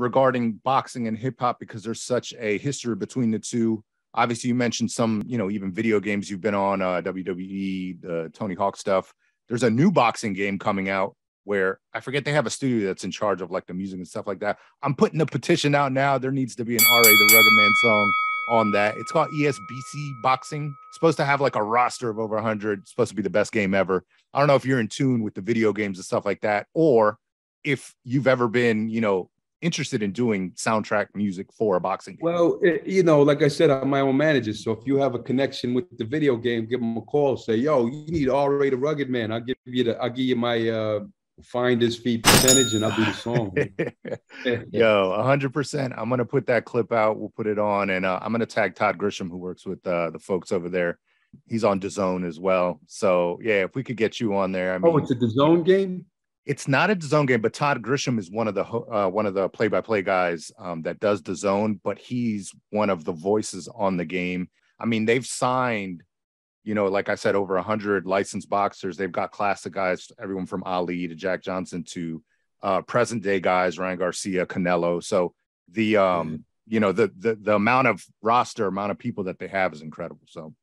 regarding boxing and hip hop because there's such a history between the two. Obviously, you mentioned some, you know, even video games you've been on, uh, WWE, the Tony Hawk stuff. There's a new boxing game coming out where I forget they have a studio that's in charge of like the music and stuff like that. I'm putting a petition out now. There needs to be an RA the Rugged Man song on that. It's called ESBC Boxing. It's supposed to have like a roster of over 100. It's supposed to be the best game ever. I don't know if you're in tune with the video games and stuff like that, or if you've ever been, you know, interested in doing soundtrack music for a boxing game. Well, it, you know, like I said, I'm my own manager. So if you have a connection with the video game, give them a call. Say, yo, you need RA the Rugged Man. I'll give you the, I'll give you my uh finder's fee percentage and I'll do the song. Yo, hundred percent. I'm gonna put that clip out. We'll put it on, and uh, I'm gonna tag Todd Grisham, who works with uh, the folks over there. He's on DAZN as well. So yeah, if we could get you on there. I mean, oh, it's a DAZN game. It's not a zone game, but Todd Grisham is one of the uh, one of the play-by-play guys um, that does the zone, but he's one of the voices on the game. I mean, they've signed you know, like I said, over 100 licensed boxers. They've got classic guys, everyone from Ali to Jack Johnson to uh, present day guys, Ryan Garcia, Canelo. So the, um, mm-hmm. you know, the, the, the amount of roster, amount of people that they have is incredible. So